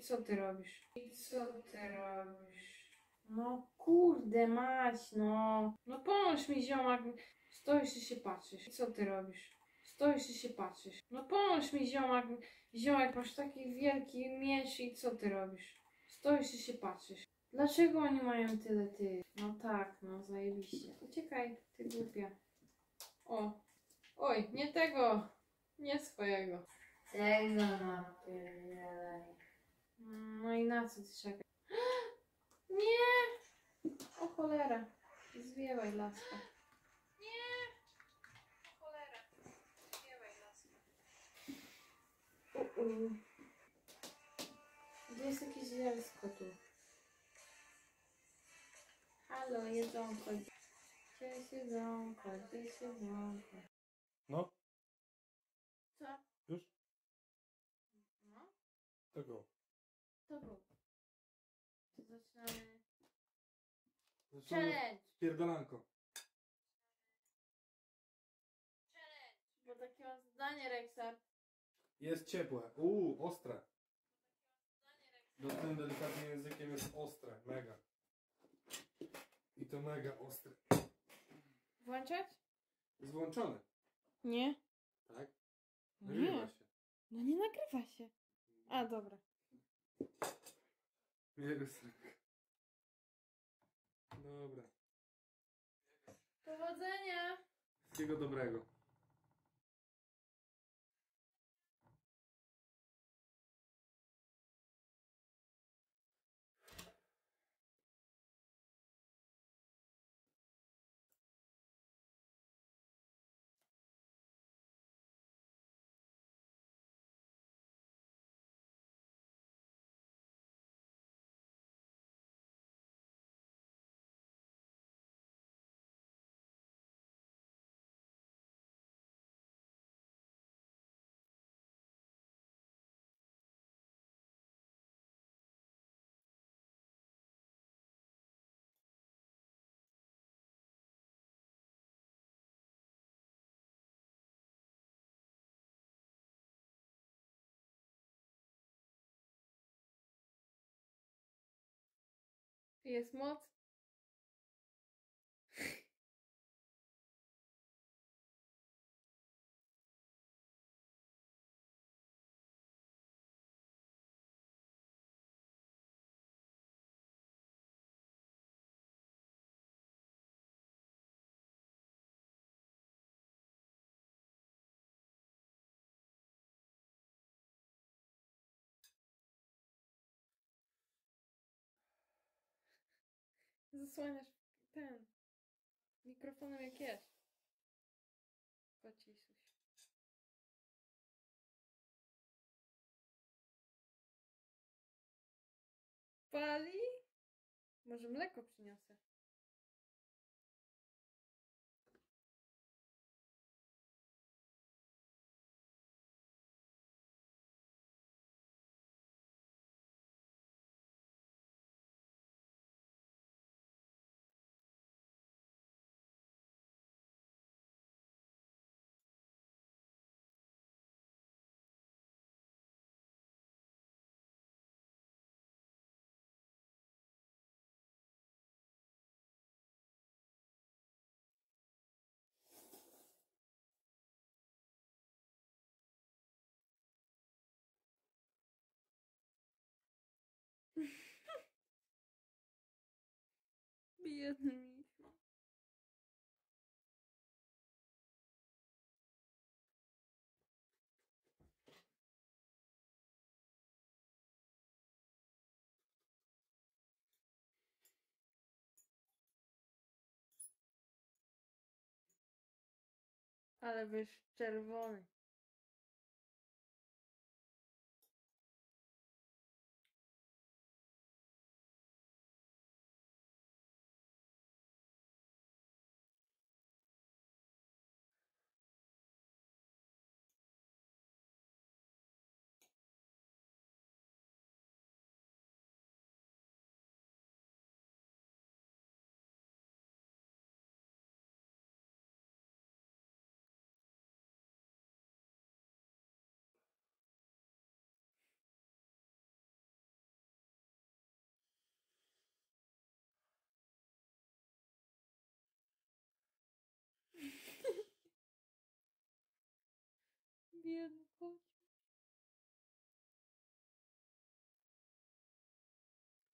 Co ty robisz? I co ty robisz? No kurde mać, no. No pomóż mi ziomak. Stoisz i się patrzysz. I co ty robisz? Stoisz i się patrzysz. No pomóż mi ziomak. Ziomek, masz taki wielki miecz i co ty robisz? Stoisz i się patrzysz. Dlaczego oni mają tyle tych? No tak, no zajebiście. Uciekaj, ty głupia. O. Oj, nie tego. Nie swojego. Tego napierdalaj. No i na co ty czekasz? Nie! O cholera. Zwiewaj laska. Nie! O cholera. Zwiewaj laska. U-u. Gdzie jest jakieś zielsko tu? Halo, jedzonko. Gdzie jest jedzonko? Gdzie jest jedzonko? No, Co? To był. To zaczynamy. Zaczynamy Challenge! Pierdolanko. Challenge! Bo takie mam zadanie, Rexar. Jest ciepłe. Uuu, ostre. Dotknąłem delikatnie językiem, jest ostre. Mega. I to mega ostre. Włączać? Jest włączone. Nie. Tak? Nie. Nagrywa się. No nie nagrywa się. A, dobra. Jego stronka. Dobra. Powodzenia! Wszystkiego dobrego. Jest moc? Zasłaniasz ten mikrofonem jak jest. Pocisuś. Pali? Może mleko przyniosę. Biedny misiu. Ale byś czerwony.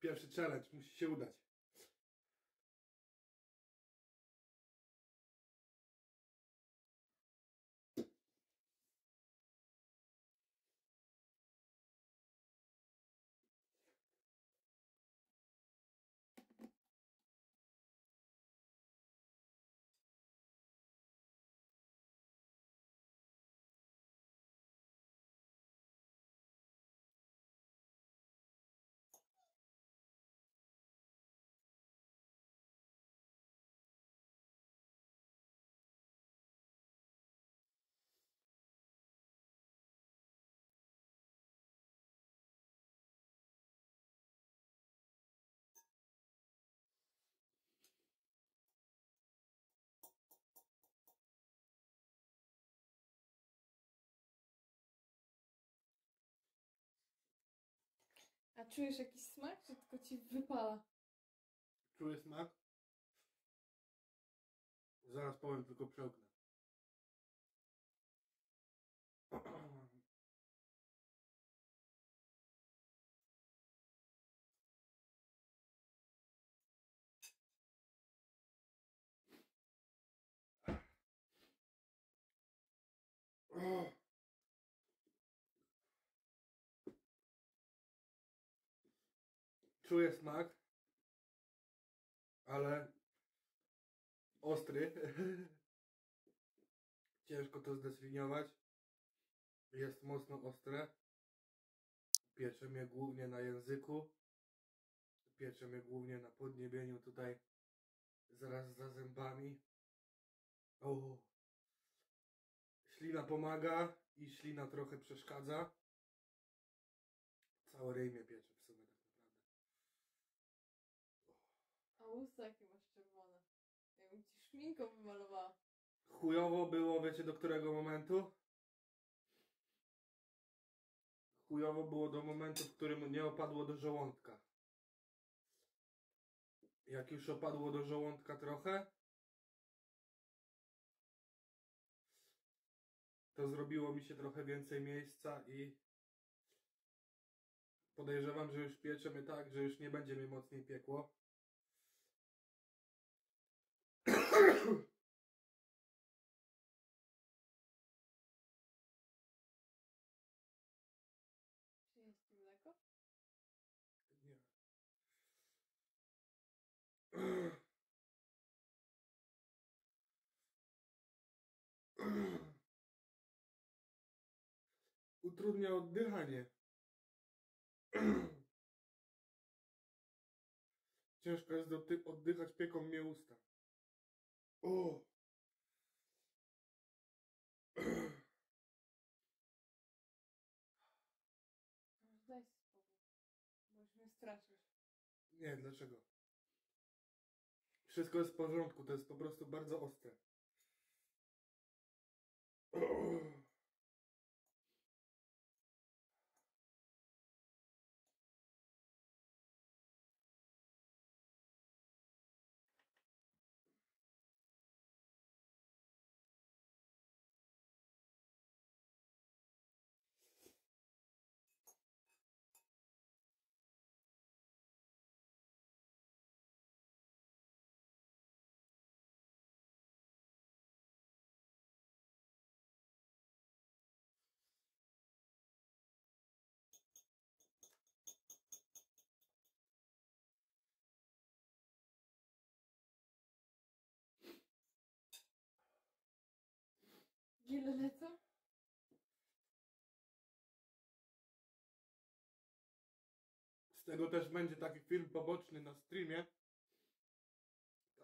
Pierwszy challenge musi się udać. A czujesz jakiś smak, czy tylko ci wypala? Czuję smak? Zaraz powiem, tylko przełknę. Czuję smak, ale ostry. Ciężko to zdefiniować. Jest mocno ostre. Piecze mnie głównie na języku. Piecze mnie głównie na podniebieniu tutaj. Zaraz za zębami. O. Ślina pomaga i ślina trochę przeszkadza. Całe ryj mnie piecze w sumie tak naprawdę. A usta jakie masz czerwone. Jakbym ci szminką wymalowała. Chujowo było, wiecie do którego momentu? Chujowo było do momentu, w którym nie opadło do żołądka. Jak już opadło do żołądka trochę, to zrobiło mi się trochę więcej miejsca i podejrzewam, że już piecze mnie tak, że już nie będzie mnie mocniej piekło. Utrudnia oddychanie. Ciężko jest oddychać, pieką mnie usta. O! Daj spokój. Bo już mnie straszysz. Nie, dlaczego? Wszystko jest w porządku, to jest po prostu bardzo ostre. Ile? Z tego też będzie taki film poboczny na streamie.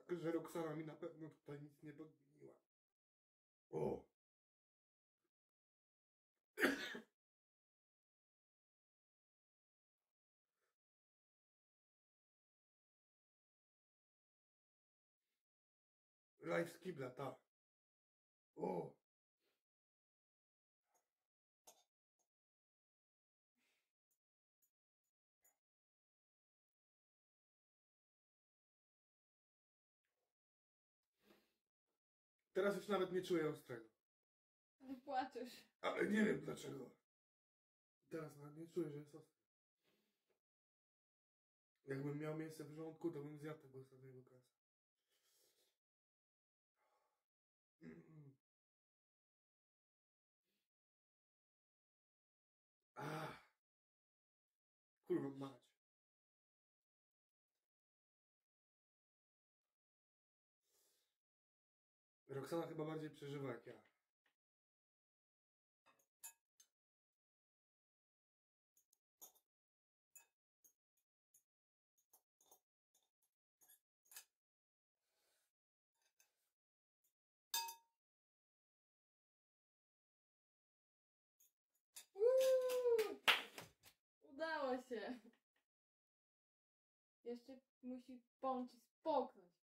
Także Roxana mi na pewno tutaj nic nie podwiniła. O! Live z kibla, tak. Teraz już nawet nie czuję ostrego. Ale płaczesz. Ale nie wiem dlaczego. Teraz nawet nie czuję, że jest ostry. Jakbym miał miejsce w żołądku, to bym zjadł tego ostatniego kęsa. Mm. Ah. Kurwa mać. Roxana chyba bardziej przeżywa jak ja. Udało się. Jeszcze musi pomóc spoknąć.